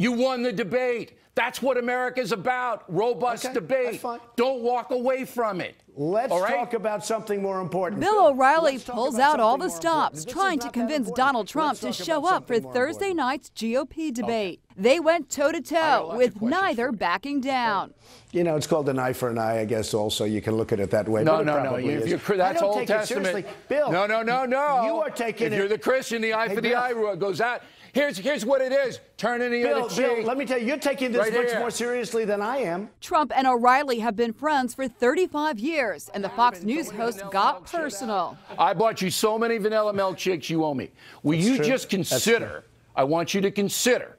You won the debate. That's what America's about. Robust Okay, debate. that's fine. Don't walk away from it. Let's All right? talk about something more important. Bill O'Reilly pulls out all the stops, important. This is trying to convince. Donald Trump to show up for Thursday important. night's GOP debate. They went toe to toe with neither backing down. You know, it's called an eye for an eye, I guess, also. You can look at it that way. No, but it no, no. probably You- is. you're, I that's don't Old take it Testament. seriously. Bill. No, no, no, no. You are taking If it- you're the Christian, the eye Hey, for the eye rule goes out. Here's here's what it is. Turning the Bill, other Bill, let me tell you, you're taking this Right much here. more seriously than I am. Trump and O'Reilly have been friends for 35 years, and the Fox News host got personal. I bought you so many vanilla milkshakes you owe me. Will That's you true. just consider? I want you to consider.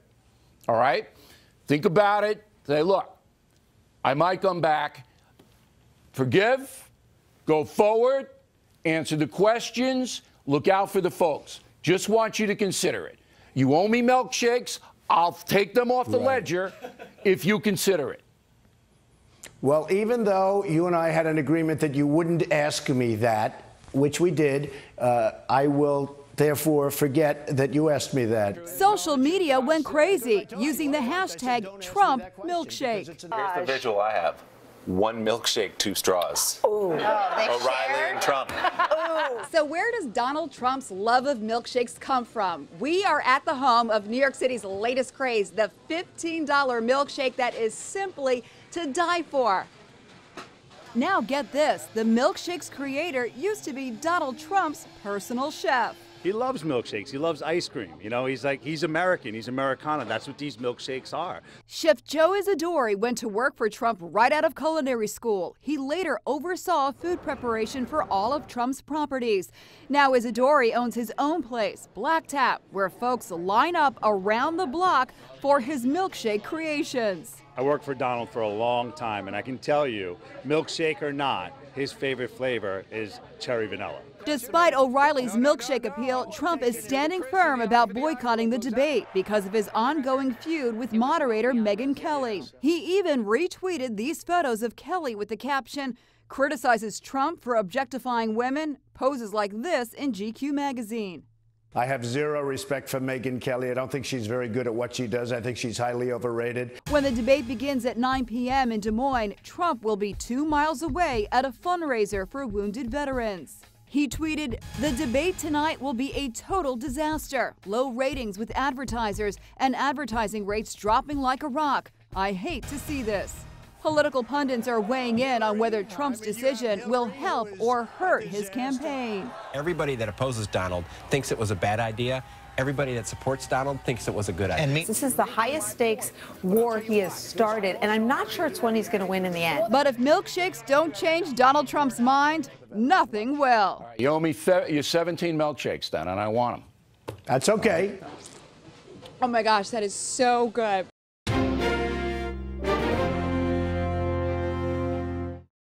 All right? Think about it. Say, look, I might come back. Forgive, go forward, answer the questions, look out for the folks. Just want you to consider it. You owe me milkshakes. I'll take them off the Right. ledger if you consider it. Well, even though you and I had an agreement that you wouldn't ask me that, which we did, uh, I will therefore forget that you asked me that. Social media went crazy using the hashtag Trump milkshake. Here's the visual I have. One milkshake, two straws. O'Reilly and Trump. So, where does Donald Trump's love of milkshakes come from? We are at the home of New York City's latest craze, the $15 milkshake that is simply to die for. Now, get this the milkshake's creator used to be Donald Trump's personal chef. He loves milkshakes. He loves ice cream. You know, he's like, he's American. He's Americana. That's what these milkshakes are. Chef Joe Isidori went to work for Trump right out of culinary school. He later oversaw food preparation for all of Trump's properties. Now Isidori owns his own place, Black Tap, where folks line up around the block for his milkshake creations. I worked for Donald for a long time, and I can tell you, milkshake or not, his favorite flavor is cherry vanilla. Despite O'Reilly's milkshake appeal, Trump is standing firm about boycotting the debate because of his ongoing feud with moderator Megyn Kelly. He even retweeted these photos of Kelly with the caption, criticizes Trump for objectifying women, poses like this in GQ magazine. I have zero respect for Megyn Kelly. I don't think she's very good at what she does. I think she's highly overrated. When the debate begins at 9 p.m. in Des Moines, Trump will be two miles away at a fundraiser for wounded veterans. He tweeted, The debate tonight will be a total disaster. Low ratings with advertisers and advertising rates dropping like a rock. I hate to see this. Political pundits are weighing in on whether Trump's decision will help or hurt his campaign. Everybody that opposes Donald thinks it was a bad idea. Everybody that supports Donald thinks it was a good idea. This is the highest stakes war he has started, and I'm not sure it's one he's going to win in the end. But if milkshakes don't change Donald Trump's mind, nothing will. You owe me fe- your 17 milkshakes then, and I want them. That's okay. Oh my gosh, that is so good.